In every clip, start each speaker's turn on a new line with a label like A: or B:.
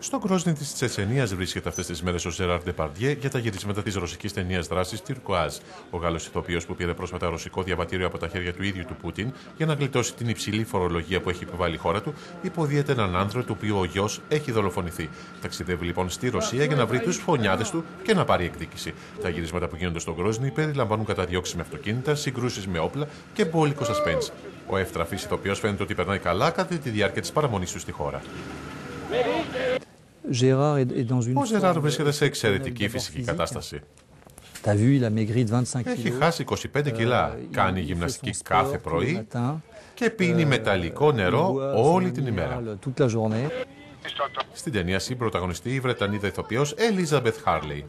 A: Στον κρόσνη της Τσετσενίας βρίσκεται αυτές τις μέρες ο Ζεράρ Ντεπαρδιέ για τα γυρίσματα της ρωσικής ταινίας δράσης Τυρκοάζ. Ο Γάλλος ηθοποιός που πήρε πρόσφατα ρωσικό διαβατήριο από τα χέρια του ίδιου του Πούτιν για να γλιτώσει την υψηλή φορολογία που έχει επιβάλει η χώρα του, υποδίεται έναν άνδρο του οποίου ο γιος έχει δολοφονηθεί. Ταξιδεύει λοιπόν στη Ρωσία για να βρει τους φωνιάδες του και να πάρει εκδίκηση. Τα γυρίσματα που γίνονται στον Κρόσνη περιλαμβάνουν καταδιώξει με αυτοκίνητα, συγκρούσεις με όπλα και μπόλικο σασπέντ. Ο ευτραφή ηθοποιός φαίνεται ότι περνάει καλά κατά τη διάρκεια της παραμονής του στη χώρα. Ο Ζεράρ βρίσκεται σε εξαιρετική φυσική κατάσταση. Έχει χάσει 25 κιλά, euh, κάνει γυμναστική κάθε πρωί και πίνει euh, μεταλλικό νερό όλη την ημέρα. Στην ταινία συμπροταγωνιστεί η Βρετανίδα ηθοποιός Elizabeth Harley.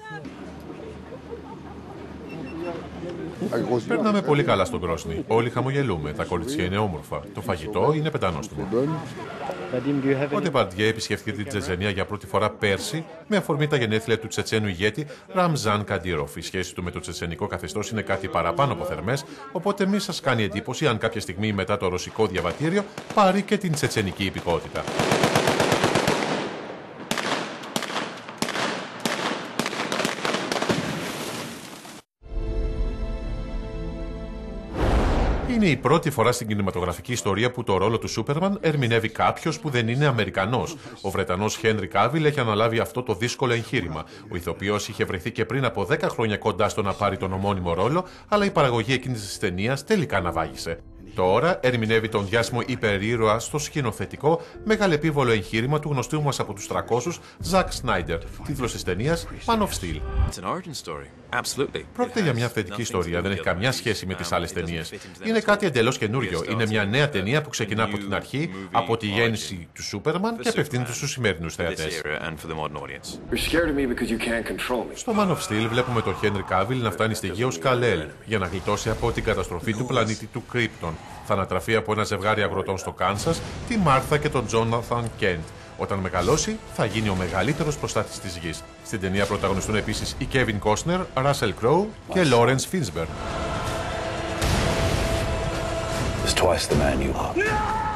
A: Περνάμε πολύ καλά στον Κρόσνη. Όλοι χαμογελούμε. Τα κορίτσια είναι όμορφα. Το φαγητό είναι πεντανόστιμο. Ο Ντεπαντιέ επισκέφθηκε την Τσετσενία για πρώτη φορά πέρσι με αφορμή τα γενέθλια του Τσετσένου ηγέτη Ραμζάν Καντήροφ. Η σχέση του με το τσετσενικό καθεστώς είναι κάτι παραπάνω από θερμές, οπότε μη σας κάνει εντύπωση αν κάποια στιγμή μετά το ρωσικό διαβατήριο πάρει και την τσετσενική υπηκότητα. Είναι η πρώτη φορά στην κινηματογραφική ιστορία που το ρόλο του Σούπερμαν ερμηνεύει κάποιος που δεν είναι Αμερικανός. Ο Βρετανός Χένρι Κάβιλ έχει αναλάβει αυτό το δύσκολο εγχείρημα. Ο ηθοποιός είχε βρεθεί και πριν από 10 χρόνια κοντά στο να πάρει τον ομώνυμο ρόλο, αλλά η παραγωγή εκείνης της ταινίας τελικά ναυάγησε. Τώρα ερμηνεύει τον διάσημο υπερήρωα στο σκηνοθετικό μεγαλεπίβολο εγχείρημα του γνωστού μας από τους 300 Ζακ Σνάιντερ, τίτλος της ταινίας Man of Steel. Πρόκειται για μια θετική ιστορία, δεν έχει καμιά σχέση με τις άλλες ταινίες. Είναι κάτι εντελώς καινούριο. Είναι μια νέα ταινία που ξεκινά από την αρχή, από τη γέννηση του Σούπερμαν και απευθύνεται στου σημερινούς θέατε. Στο Man of Steel βλέπουμε τον Χένρι Κάβιλ να φτάνει στη γη ως Καλέλ για να γλιτώσει από την καταστροφή του πλανήτη του Κρύπτον. Θα ανατραφεί από ένα ζευγάρι αγροτών στο Κάνσας, τη Μάρθα και τον Τζόναθαν Κέντ. Όταν μεγαλώσει, θα γίνει ο μεγαλύτερος προστάτης της γης. Στην ταινία πρωταγωνιστούν επίσης οι Kevin Costner, Russell Crowe και Lawrence Fishburne. twice the man you are.